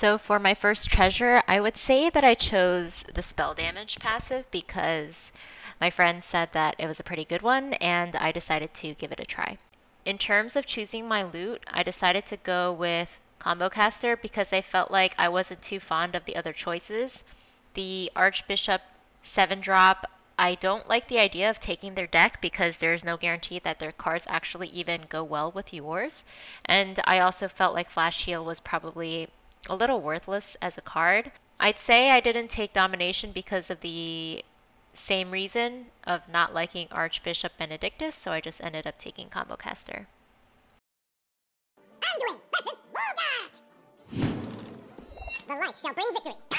So for my first treasure, I would say that I chose the spell damage passive because my friend said that it was a pretty good one and I decided to give it a try. In terms of choosing my loot, I decided to go with Combo Caster because I felt like I wasn't too fond of the other choices. The Archbishop 7 drop, I don't like the idea of taking their deck because there's no guarantee that their cards actually even go well with yours. And I also felt like Flash Heal was probably a little worthless as a card. I'd say I didn't take Domination because of the same reason of not liking Archbishop Benedictus, so I just ended up taking Combo Caster. Anduin versus The light shall bring victory.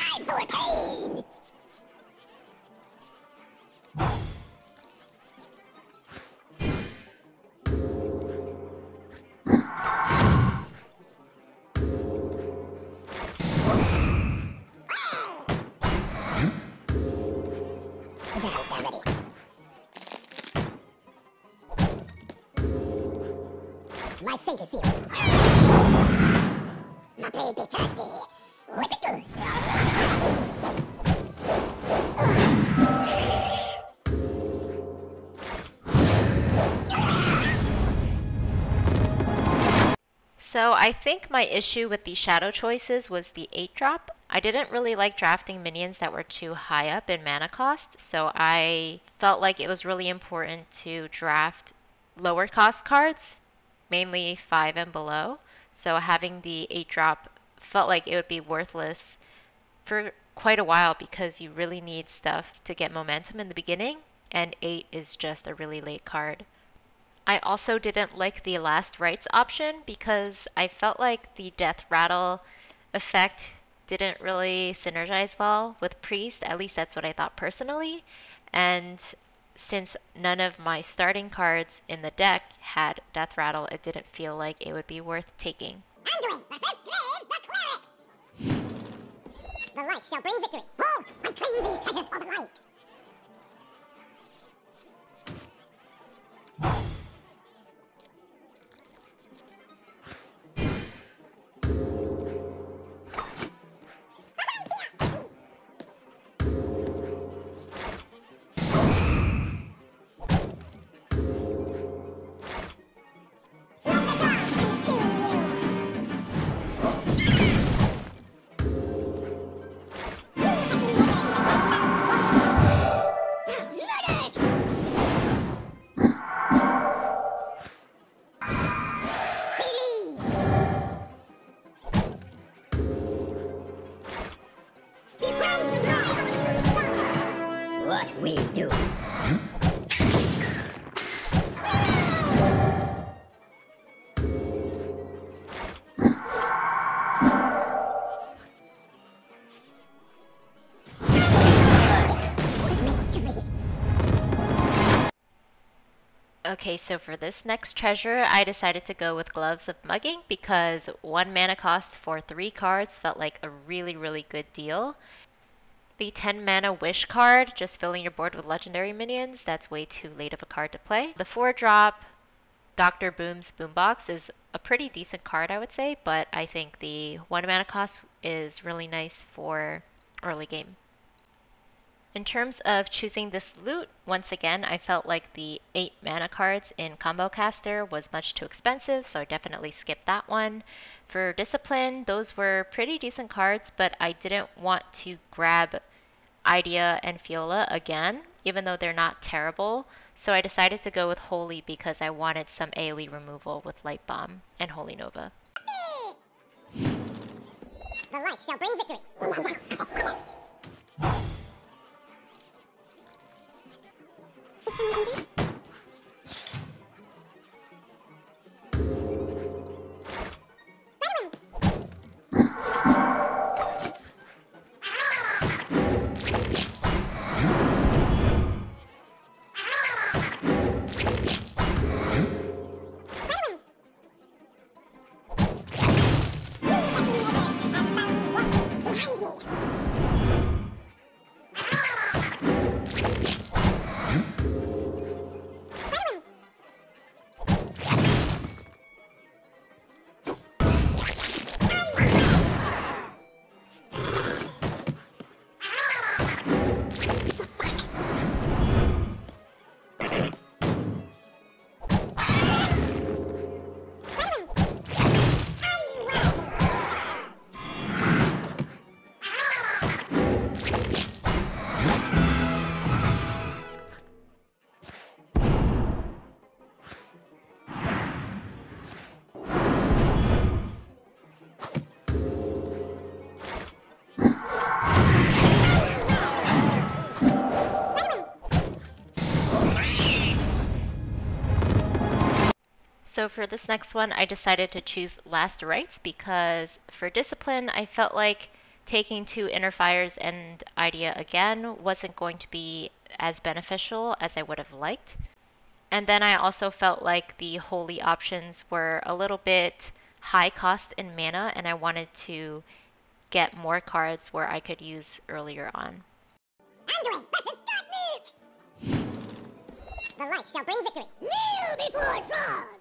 So I think my issue with the shadow choices was the 8 drop. I didn't really like drafting minions that were too high up in mana cost, so I felt like it was really important to draft lower cost cards mainly 5 and below. So having the 8 drop felt like it would be worthless for quite a while because you really need stuff to get momentum in the beginning, and 8 is just a really late card. I also didn't like the last rites option because I felt like the death rattle effect didn't really synergize well with priest, at least that's what I thought personally. And since none of my starting cards in the deck had Death Rattle, it didn't feel like it would be worth taking. Light shall bring victory. Hold! I claim these treasures for the light! Okay, so for this next treasure, I decided to go with Gloves of Mugging because one mana cost for three cards felt like a really, really good deal. The 10 mana Wish card, just filling your board with legendary minions, that's way too late of a card to play. The 4 drop Dr. Boom's Boombox is a pretty decent card, I would say, but I think the 1 mana cost is really nice for early game. In terms of choosing this loot, once again, I felt like the 8 mana cards in Combo Caster was much too expensive, so I definitely skipped that one. For Discipline, those were pretty decent cards, but I didn't want to grab Idea and Fiola again, even though they're not terrible. So I decided to go with Holy because I wanted some AoE removal with Light Bomb and Holy Nova. The light shall bring victory. Mm-hmm. So for this next one, I decided to choose Last Rites because for Discipline, I felt like taking two Inner Fires and Idea again wasn't going to be as beneficial as I would have liked. And then I also felt like the Holy options were a little bit high cost in mana, and I wanted to get more cards where I could use earlier on. Anduin versus Gutmook! The light shall bring victory. Kneel before Frog!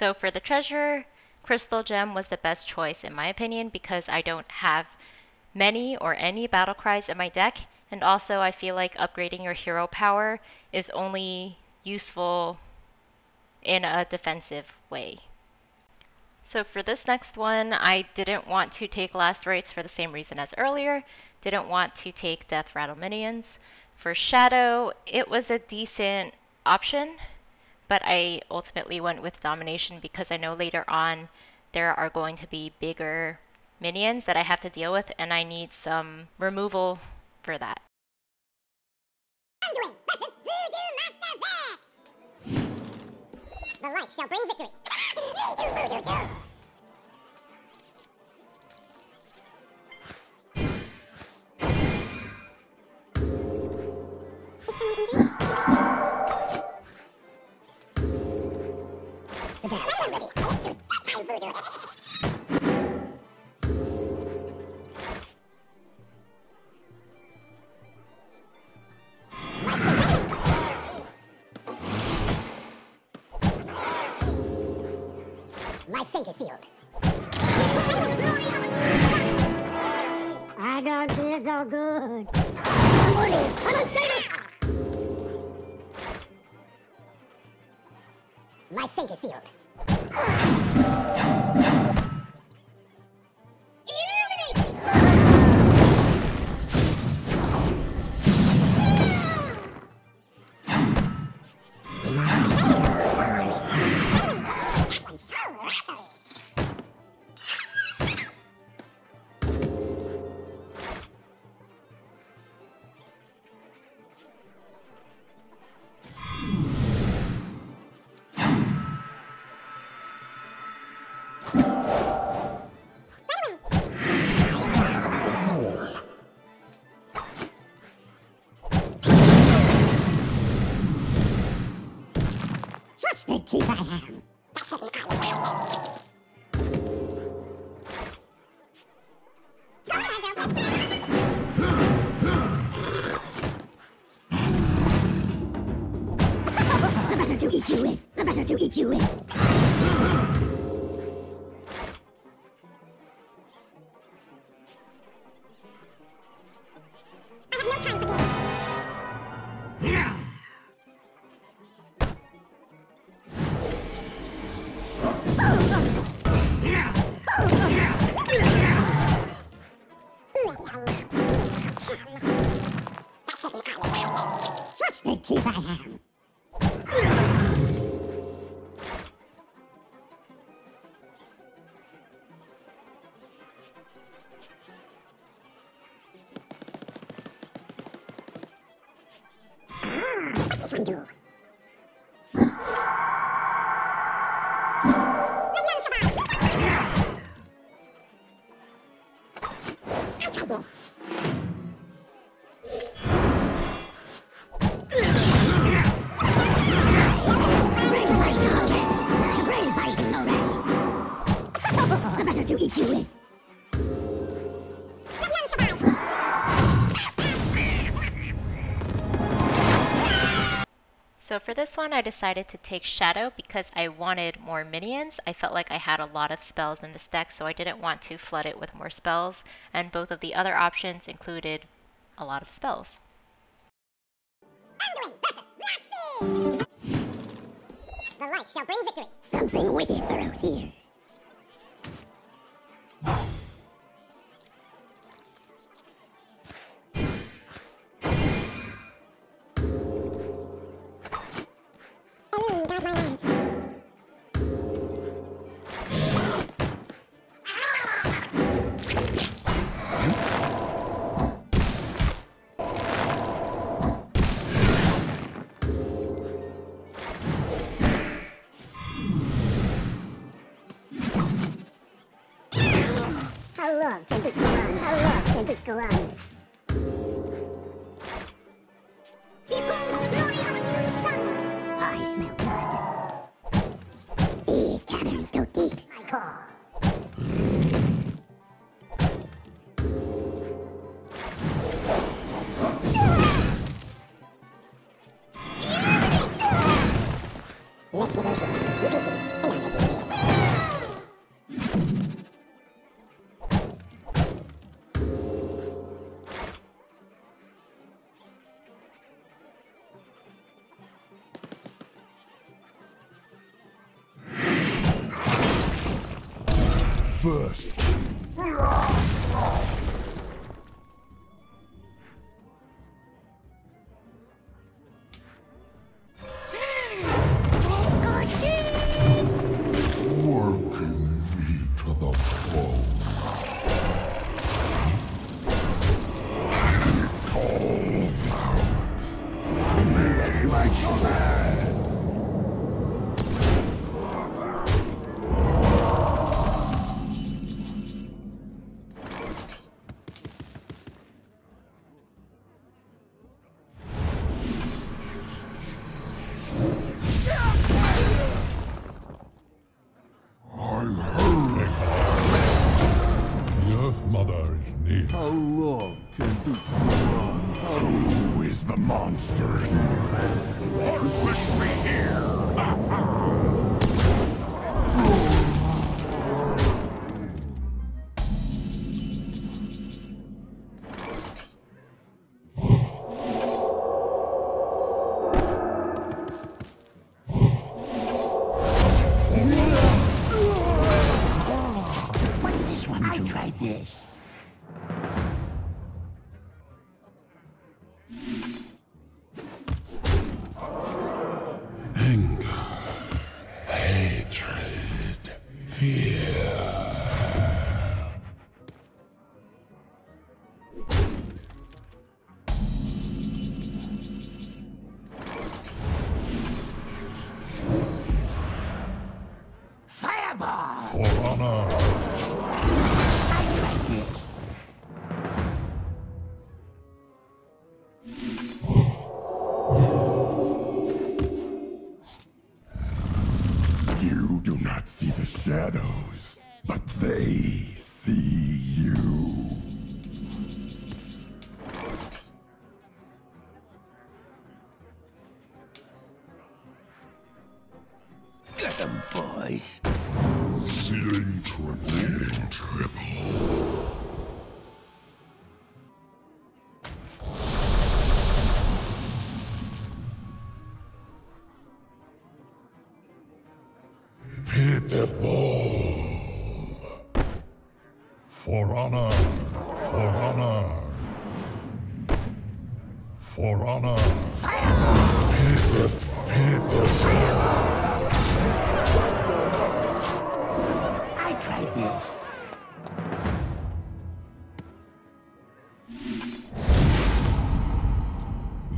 So for the treasure, Crystal Gem was the best choice in my opinion because I don't have many or any battle cries in my deck, and also I feel like upgrading your hero power is only useful in a defensive way. So for this next one, I didn't want to take last rites for the same reason as earlier. Didn't want to take death rattle minions. For shadow, it was a decent option, but I ultimately went with domination because I know later on there are going to be bigger minions that I have to deal with, and I need some removal for that. The light shall bring victory. fate is sealed. The better to eat you with. The better to eat you with. What this this one, I decided to take Shadow because I wanted more minions. I felt like I had a lot of spells in this deck, so I didn't want to flood it with more spells, and both of the other options included a lot of spells. Anduin versus Blackseed! The light shall bring victory. Something wicked burrows here. How long can this go on? How long can go on? First, fear. Pitiful. For honor, for honor. For honor. Pitiful, pitiful. I tried this.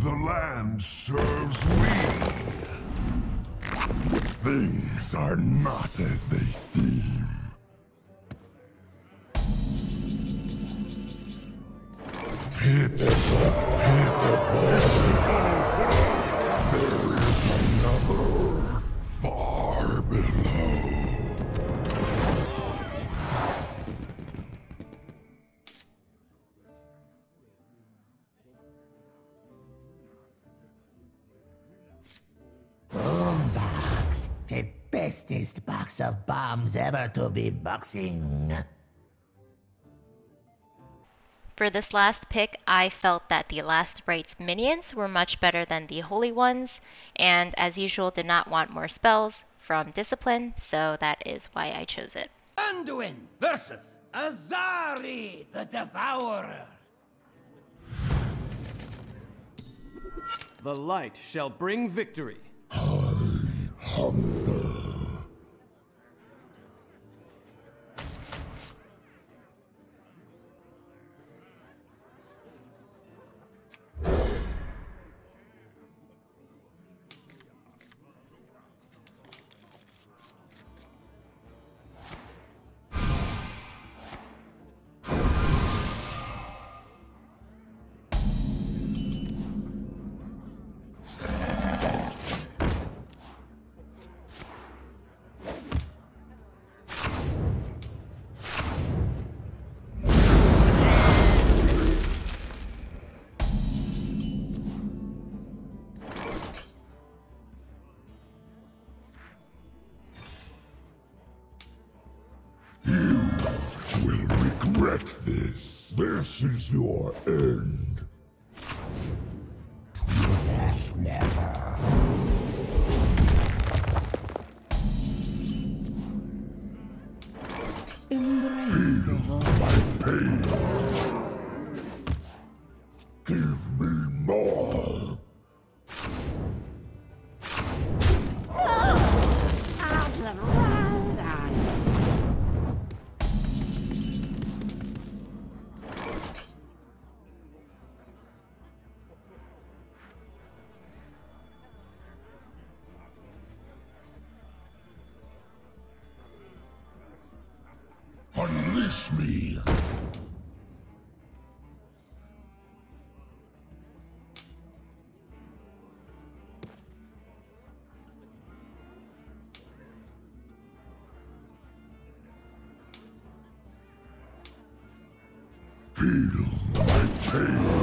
The land serves we. Things are not as they seem. Pitiful, pitiful. Of bombs ever to be boxing. For this last pick, I felt that the Last Rites minions were much better than the Holy Ones, and as usual did not want more spells from Discipline, so that is why I chose it. Anduin versus Azari the Devourer. The light shall bring victory. will this. Is your end. Feel my pain.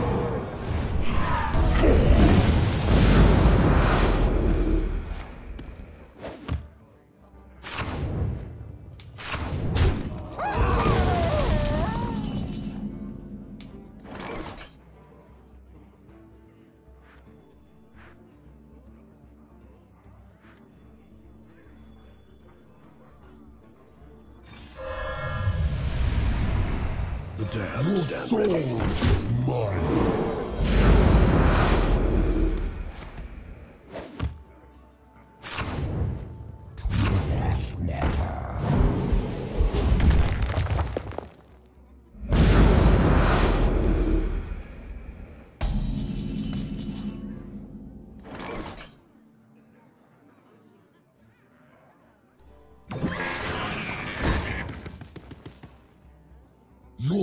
Soul is mine.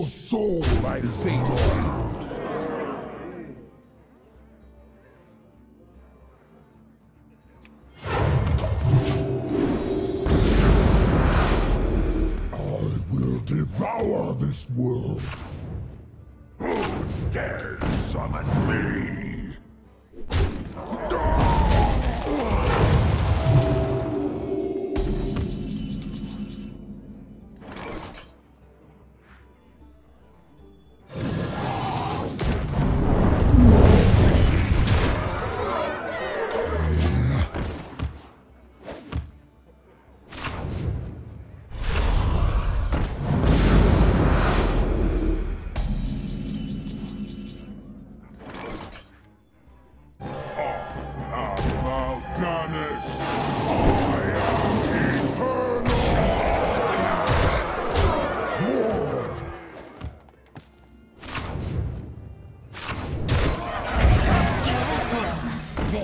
Soul my fate sealed. I will devour this world.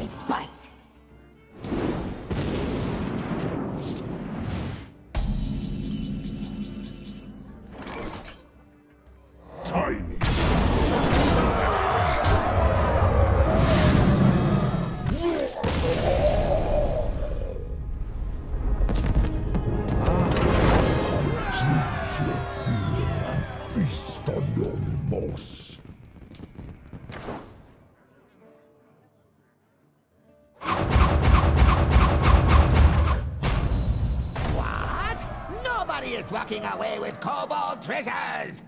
They walking away with kobold treasures!